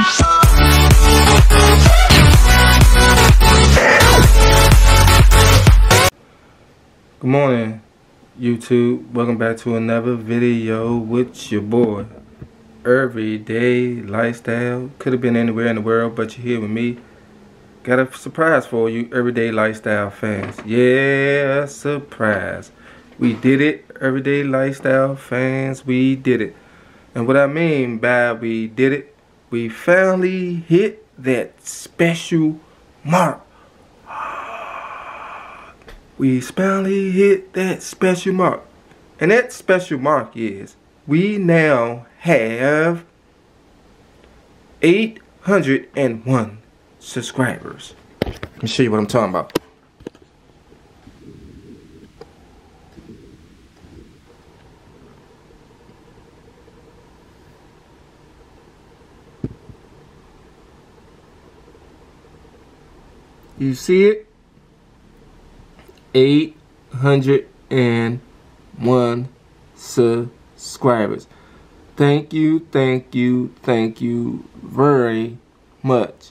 Good morning, YouTube. Welcome back to another video with your boy. Everyday lifestyle. Could have been anywhere in the world, but you're here with me. Got a surprise for you, everyday lifestyle fans. Yeah, surprise. We did it, everyday lifestyle fans. We did it. And what I mean by we did it, we finally hit that special mark we finally hit that special mark. And that special mark is we now have 801 subscribers. Let me show you what I'm talking about. You see it? 801 subscribers. Thank you, thank you, thank you very much.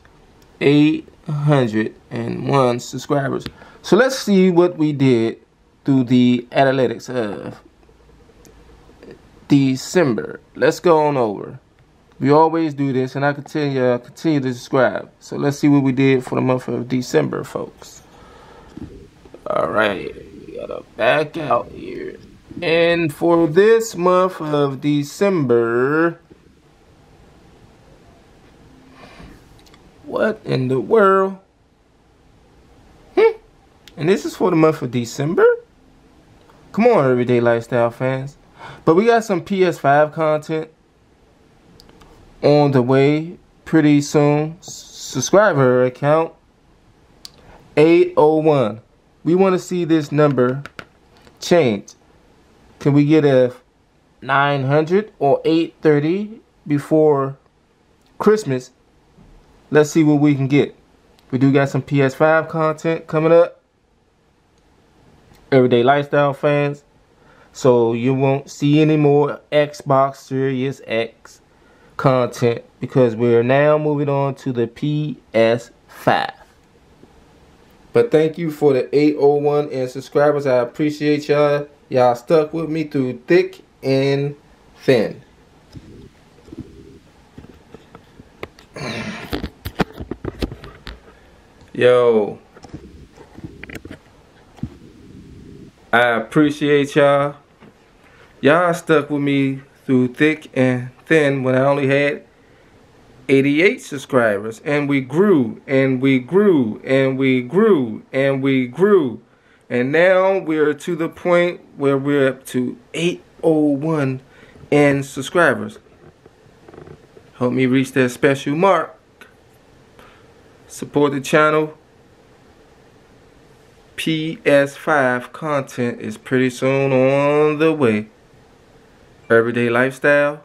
801 subscribers. So let's see what we did through the analytics of December. Let's go on over. We always do this, and I continue, uh, continue to subscribe. So let's see what we did for the month of December, folks. Alright, we gotta back out here. And for this month of December, what in the world? Hmm. And this is for the month of December? Come on, Everyday Lifestyle fans. But we got some PS5 content on the way pretty soon. Subscriber account 801 we want to see this number change. Can we get a 900 or 830 before Christmas? Let's see what we can get. We do got some PS5 content coming up. Everyday Lifestyle fans. So you won't see any more Xbox Series X content because we're now moving on to the PS5. But thank you for the 801 and subscribers. I appreciate y'all. Y'all stuck with me through thick and thin. Yo. I appreciate y'all. Y'all stuck with me through thick and thin when I only had 88 subscribers. And we grew and we grew and we grew and we grew. And now we're to the point where we're up to 801 and subscribers. Help me reach that special mark. Support the channel. PS5 content is pretty soon on the way everyday lifestyle